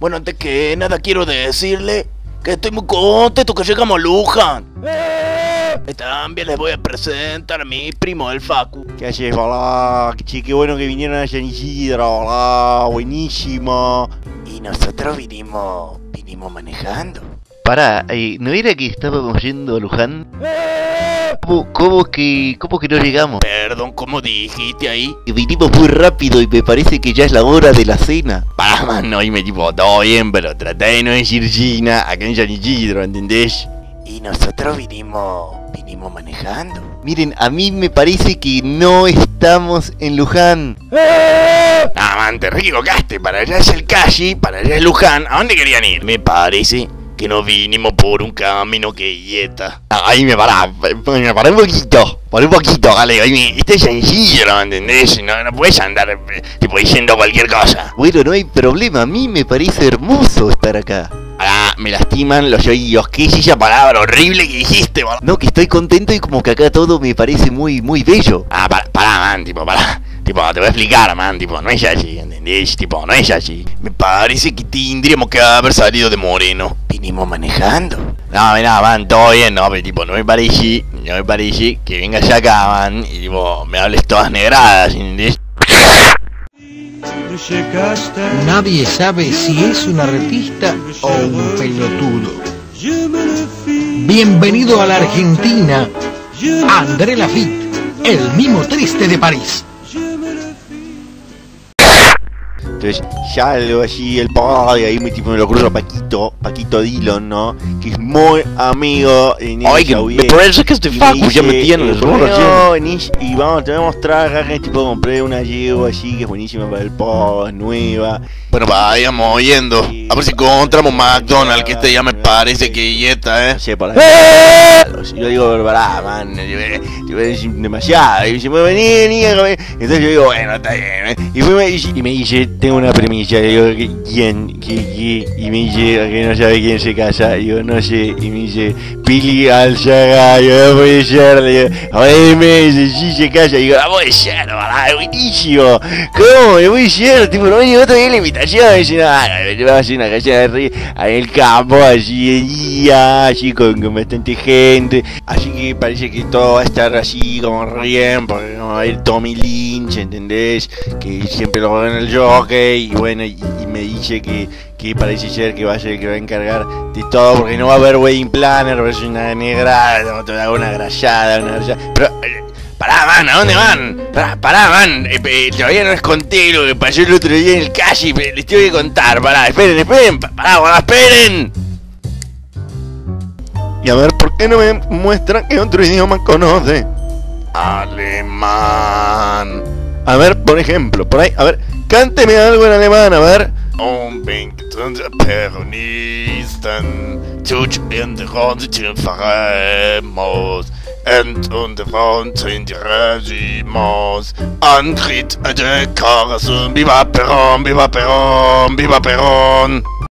Bueno, antes que nada quiero decirle que estoy muy contento que llegamos a Luján. Y también les voy a presentar a mi primo el Facu. ¿Qué haces? Hola, che, qué bueno que vinieron a San Isidro. Hola, buenísimo. Y nosotros vinimos, vinimos manejando. Pará, eh, ¿no era que estábamos yendo a Luján? ¿Cómo, cómo que, cómo que no llegamos? Perdón, ¿cómo dijiste ahí? Que Vinimos muy rápido y me parece que ya es la hora de la cena. Pará, man, no, y me tipo, todo bien, pero traté de no decir Gina acá en San Isidro, ¿entendés? Y nosotros vinimos, vinimos manejando. Miren, a mí me parece que no estamos en Luján. Ah, man, te re equivocaste. Para allá es el Calle, para allá es Luján. ¿A dónde querían ir? Me parece que no vinimos por un camino que yeta. Ahí me pará, me pará un poquito. Por un poquito, Galego. Ahí me, este es sencillo, ¿no entendés? No, no puedes andar tipo diciendo cualquier cosa. Bueno, no hay problema, a mí me parece hermoso estar acá. Pará, me lastiman los oídos. ¿Qué es esa palabra horrible que dijiste, boludo? No, que estoy contento y como que acá todo me parece muy, muy bello. Ah, pará, pará, man, tipo, pará. Tipo, te voy a explicar, man, tipo, no es así, ¿entendés? Tipo, no es así. Me parece que tendríamos que haber salido de Moreno. Vinimos manejando. No, mira, man, todo bien, no, pero tipo, no me parece, no me parece que vengas acá, man, y tipo, me hables todas negradas, ¿entendés? Nadie sabe si es un artista o un pelotudo. Bienvenido a la Argentina, André Lafitte, el mimo triste de París. Entonces salgo así el padre y ahí me, tipo, me lo cruzo a Paquito, Paquito Dillon, ¿no? Que es muy amigo en Ay, que me parece que este Facu ya me tiene los burros, y vamos, te voy a mostrar acá que tipo compré una yegua así que es buenísima para el post, nueva. Bueno, vayamos yendo. A ver si encontramos McDonald's, que este ya me parece que yeta, eh. No por ahí. Yo digo, pará, man, demasiado. Y dice, vení, vení. Entonces yo digo, bueno, está bien. ¿eh? Y, me dice- y me dice, tengo una premisa. Digo, ¿qué- ¿quién? Y me dice, que no sabe quién se casa. Yo, no sé. Y me dice, Pili Alzaga. Yo, no puede ser. Digo, a ver, me dice, sí se casa. Digo, no puede ser, es buenísimo. ¿Cómo? No puede ser. Tipo, no me llegó todavía la invitación. Dice, vas a hacer una casa de en el campo, así de así con, con bastante gente. Así que parece que todo va a estar así como bien, porque no va a ir Tommy Lynch, ¿entendés? Que siempre lo ve en el jockey. Y bueno, y, me dice que, que parece ser que va a ser el que va a encargar de todo, porque no va a haber wedding planner, va a ser una negra, no te va a dar una grallada, una grallada. Pero. Pará, man, ¿a dónde van? Pará, pará, man. Eh, eh, todavía no les conté lo que pasó el otro día en el calle. pero Les tengo que contar. Pará, esperen, esperen. pa- Pará, pará, esperen. Y a ver, ¿por qué no me muestran qué otro idioma conoce? Alemán. A ver, por ejemplo, por ahí, a ver, cánteme algo en alemán, a ver. Peronisten, tut in die Runde end und the fountain die regiments and crit at äh, the cars. Viva Perón, viva Perón, viva Perón!